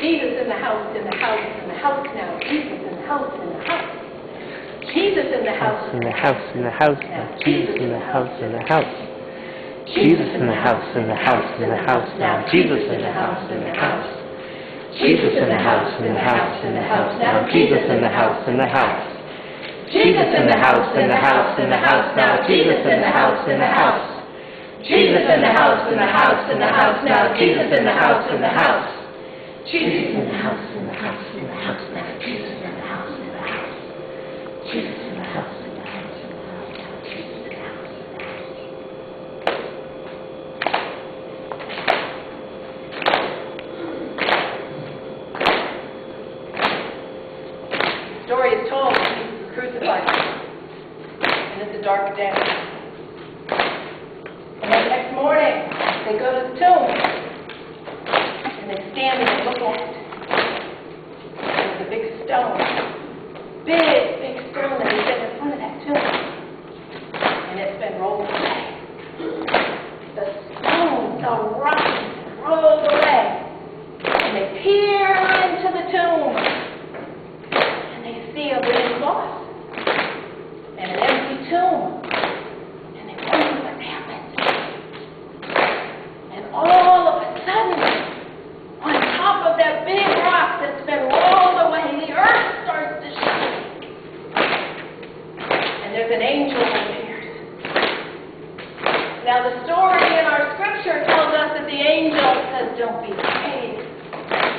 house, in the house, in the house now. Jesus in the house, in the house. Jesus in the house, in the house, in the house now. Jesus in the house, in the house. Jesus in the house, in the house, in the house now. Jesus in the house, in the house. Jesus in the house, in the house, in the house now. Jesus in the house, in the house. Jesus in the house, in the house, in the house now. Jesus in the house, in the house. Jesus in the house, in the house, in the house now. Jesus in the house, in the house. Jesus in the house, in the house, in the house now. Jesus in the house, in the house. Jesus in the house, in the house, in the house. Jesus in the house, in the house. The story is told Jesus was crucified. And it's a dark day. And the next morning, they go to the tomb. And they stand and look at. There's a big stone. Big, big stone that is in front of that tomb. And it's been rolled away. The stone, the rock, rolled away. And they peer into the tomb and they see a wooden cross and an empty tomb, and they wonder what happened. And all of a sudden, on top of that big rock that's been rolled away, the earth starts to shake. And an angel appears. Now, the story in our scripture tells us that the angel says, Don't be afraid.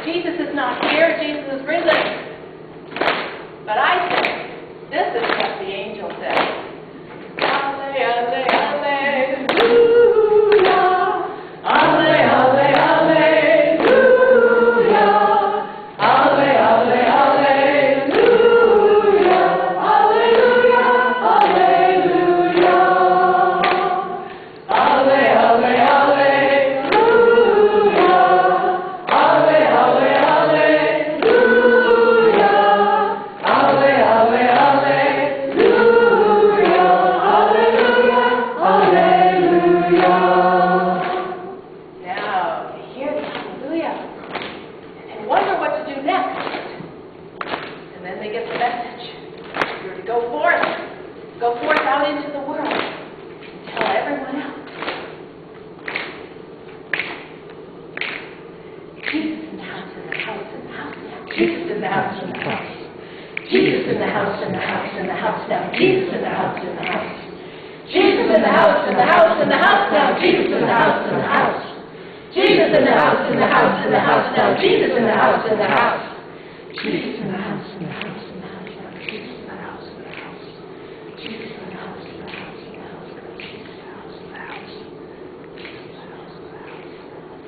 Jesus is not here, Jesus is risen. Get the message. You're to go forth. Go forth out into the world and tell everyone else. Jesus in the house, in the house, in the house now. Jesus in the house, in the house. Jesus in the house, in the house, in the house now. Jesus in the house, in the house. Jesus in the house, in the house, in the house now. Jesus in the house, in the house. Jesus in the house, in the house, in the house now. Jesus in the house, in the house. Jesus in the house, in the house, in the house now. Jesus in the house, in the house. Jesus in the house, in the house, in the house now. Jesus in the house, in the house. Jesus in the house, in the house.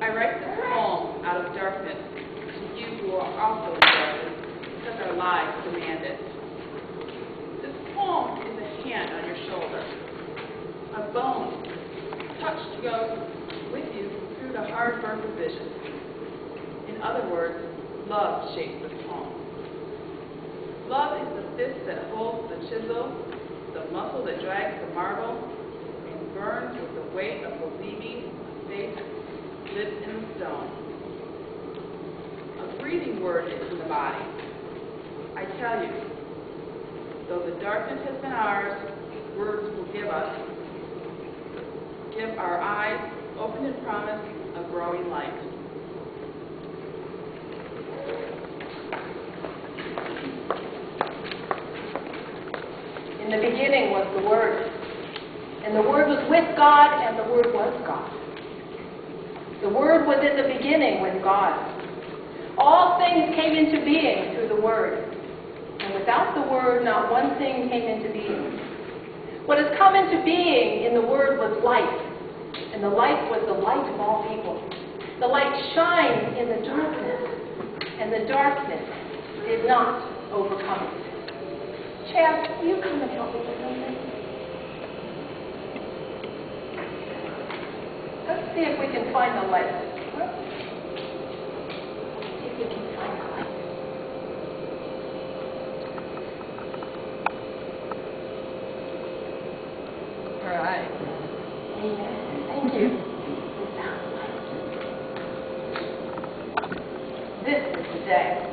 I write this poem out of darkness to you who are also in darkness because our lives demand it. This poem is a hand on your shoulder, a bone touched to go with you through the hard burn of vision. In other words, love shapes this poem. Love is the fist that holds the chisel, the muscle that drags the marble, and burns with the weight of believing faith lives in the stone. Breathing word is in the body. I tell you, though the darkness has been ours, words will give us, give our eyes open in promise of growing light. In the beginning was the Word. And the Word was with God, and the Word was God. The Word was in the beginning with God. All things came into being through the Word. And without the Word, not one thing came into being. What has come into being in the Word was light. And the light was the light of all people. The light shines in the darkness, and the darkness did not overcome it. Chad, will you come and help me with something? Let's see if we can find the light. All right. Thank you. This is the day.